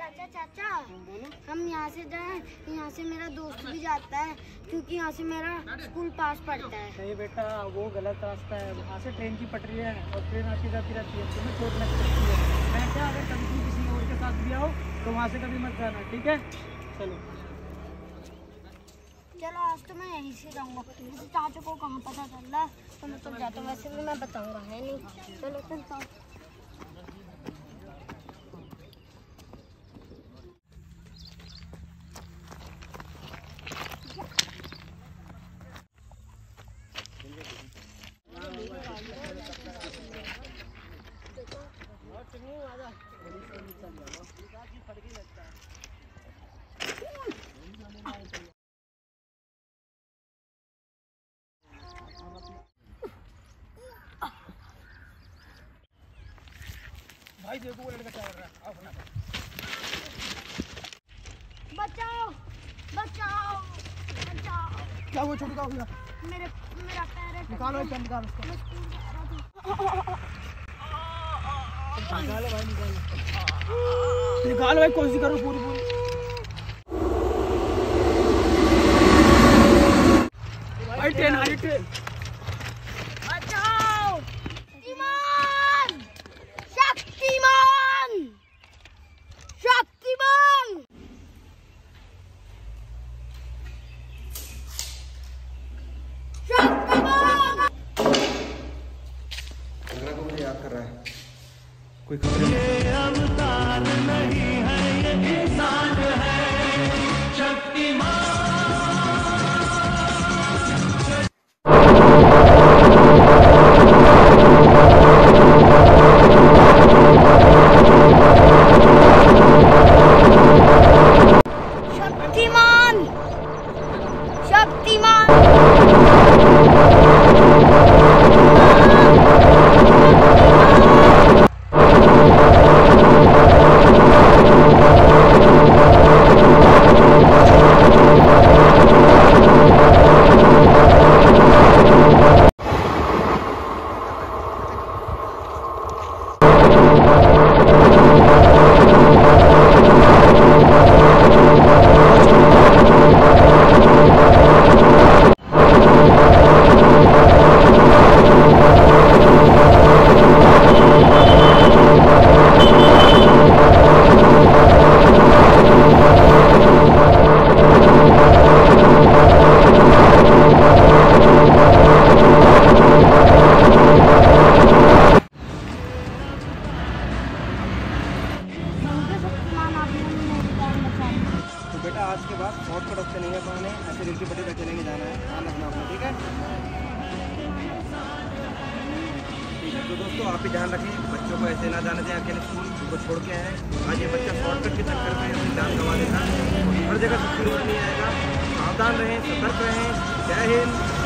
चाचा चाचा। हम यहाँ से जाए। यहाँ से मेरा दोस्त भी जाता है क्योंकि यहाँ से मेरा स्कूल पास पड़ता है। नहीं बेटा वो गलत रास्ता है। वहाँ से ट्रेन की पटरी है और ट्रेन आती जाती रहती है तुम्हें चोट लग सकती है। मैं क्या अगर कभी तुम किसी और के साथ भी आओ तो वहाँ से कभी मत जाना ठीक है? चलो। चलो आज तो मैं यहीं से जाऊँगा। मुझे चाचा को कहाँ पता चल रहा है? तो मैं तो जाता हूँ। वैसे भी मैं बताऊँगा है नहीं? चलो चलता हूँ भाई देखो वो लड़का क्या कर रहा है आओ बचाओ बचाओ बचाओ। क्या हुआ छोटू का हो गया मेरे मेरा पैर है निकालो एक निकालो उसको निकालो भाई निकालो। निकालो भाई कोशिश करो पूरी पूरी भाई ट्रेन आ रही ट्रेन बचाओ शक्तिमान शक्तिमान शक्तिमान शक्तिमान अंगरा को मुझे याद कर रहा है। कोई खबर? शक्तिमान शक्तिमान! शक्तिमान! बेटा आज के बाद शॉर्टकट रास्ते नहीं है पाने ऐसे की पट्टी पे चलेंगे जाना है, ध्यान रखना अपना, ठीक है? ठीक है तो दोस्तों, आप भी ध्यान रखें, बच्चों को ऐसे ना जाने दें, अकेले स्कूल को छोड़ के आए। आज ये बच्चा शॉर्टकट के चक्कर में अपनी जान गंवा देगा। हर जगह सुखी नहीं आएगा। सावधान रहें, सतर्क रहें। जय हिंद।